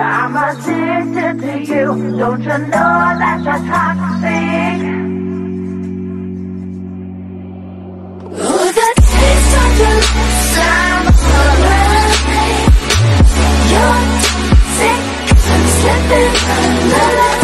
I'm addicted to you. Don't you know that you're toxic? Ooh, the taste of your lips, I'm falling. You're toxic, I'm slipping under.